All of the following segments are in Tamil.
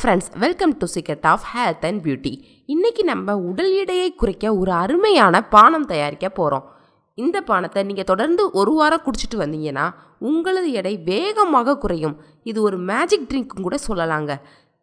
Friends welcome to secret of health and beauty இன்றைக்கி நம்ம உடல் எடையை குறைக்க ஒரு அருமையான பானம் தயாரிக்க போகிறோம் இந்த பானத்தை நீங்கள் தொடர்ந்து ஒரு வாரம் குடிச்சிட்டு வந்தீங்கன்னா உங்களது எடை வேகமாக குறையும். இது ஒரு மேஜிக் ட்ரிங்க்கும் கூட சொல்லலாங்க.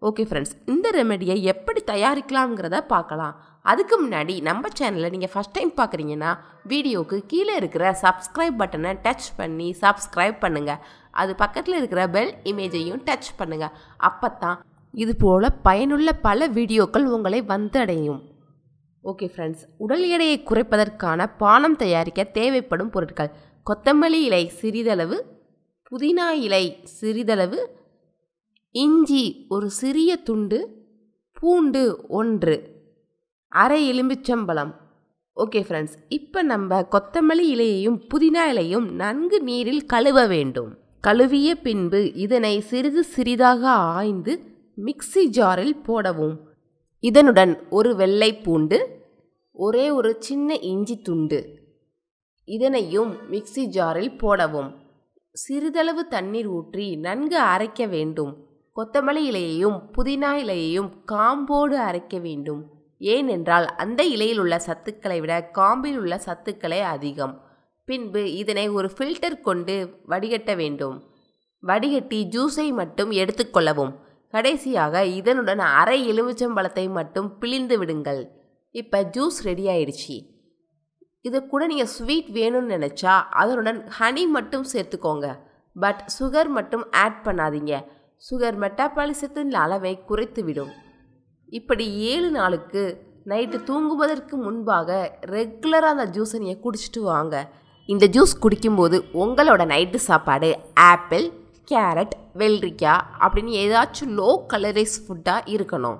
ஓகே ஃப்ரெண்ட்ஸ் இந்த ரெமெடியை எப்படி தயாரிக்கலாம்ங்கிறத பார்க்கலாம். அதுக்கு முன்னாடி நம்ம சேனலை நீங்கள் ஃபஸ்ட் டைம் பார்க்குறீங்கன்னா வீடியோவுக்கு கீழே இருக்கிற சப்ஸ்கிரைப் பட்டனை டச் பண்ணி சப்ஸ்கிரைப் பண்ணுங்கள் அது பக்கத்தில் இருக்கிற பெல் இமேஜையும் டச் பண்ணுங்கள் அப்போ தான் இதுபோல் பயனுள்ள பல வீடியோக்கள் உங்களை வந்தடையும். ஓகே ஃப்ரெண்ட்ஸ் உடல் எடையை குறைப்பதற்கான பானம் தயாரிக்க தேவைப்படும் பொருட்கள். கொத்தமல்லி இலை சிறிதளவு புதினா இலை சிறிதளவு இஞ்சி ஒரு சிறிய துண்டு பூண்டு ஒன்று அரை எலும்பிச்சம்பழம். ஓகே ஃப்ரெண்ட்ஸ் இப்போ நம்ம கொத்தமல்லி இலையையும் புதினா இலையும் நன்கு நீரில் கழுவ வேண்டும். கழுவிய பின்பு இதனை சிறிது சிறிதாக ஆய்ந்து மிக்ஸி ஜாரில் போடவும். இதனுடன் ஒரு வெள்ளை பூண்டு ஒரே ஒரு சின்ன இஞ்சி துண்டு. இதனையும் மிக்ஸி ஜாரில் போடவும். சிறிதளவு தண்ணீர் ஊற்றி நன்கு அரைக்க வேண்டும். கொத்தமல்லி இலையையும் புதினா இலையையும் காம்போடு அரைக்க வேண்டும். ஏனென்றால் அந்த இலையில் உள்ள சத்துக்களை விட காம்பில் உள்ள சத்துக்களே அதிகம். பின்பு இதனை ஒரு ஃபில்டர் கொண்டு வடிகட்ட வேண்டும். வடிகட்டி ஜூஸை மட்டும் எடுத்துக்கொள்ளவும் கடைசியாக இதனுடன் அரை எலுமிச்சம்பழத்தை மட்டும் பிழிந்து விடுங்கள். இப்போ ஜூஸ் ரெடி ஆயிடுச்சு. இது கூட நீங்கள் ஸ்வீட் வேணும்னு நினச்சா அதனுடன் ஹனி மட்டும் சேர்த்துக்கோங்க. பட் சுகர் மட்டும் ஆட் பண்ணாதீங்க. சுகர் மெட்டாபாலிசத்தின் அளவை குறைத்துவிடும் இப்படி ஏழு நாளுக்கு நைட்டு தூங்குவதற்கு முன்பாக ரெகுலராக அந்த ஜூஸை நீங்கள் குடிச்சிட்டு வாங்க. இந்த ஜூஸ் குடிக்கும்போது உங்களோட நைட்டு சாப்பாடு ஆப்பிள் கேரட் வெள்ளரிக்காய் அப்படின்னு ஏதாச்சும் லோ கலரைஸ் ஃபுட்டாக இருக்கணும்.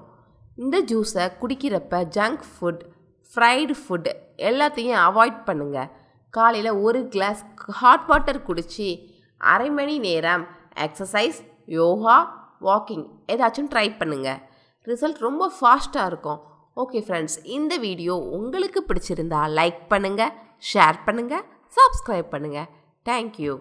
இந்த ஜூஸை குடிக்கிறப்ப ஜங்க் ஃபுட் ஃப்ரைடு ஃபுட் எல்லாத்தையும் அவாய்ட் பண்ணுங்கள் காலையில் ஒரு கிளாஸ் ஹாட் வாட்டர் குடித்து அரை மணி நேரம் எக்ஸசைஸ் யோகா வாக்கிங் ஏதாச்சும் ட்ரை பண்ணுங்கள் ரிசல்ட் ரொம்ப ஃபாஸ்ட்டாக இருக்கும். ஓகே ஃப்ரெண்ட்ஸ் இந்த வீடியோ உங்களுக்கு பிடிச்சிருந்தா லைக் பண்ணுங்கள் ஷேர் பண்ணுங்கள் சப்ஸ்கிரைப் பண்ணுங்கள் தேங்க்யூ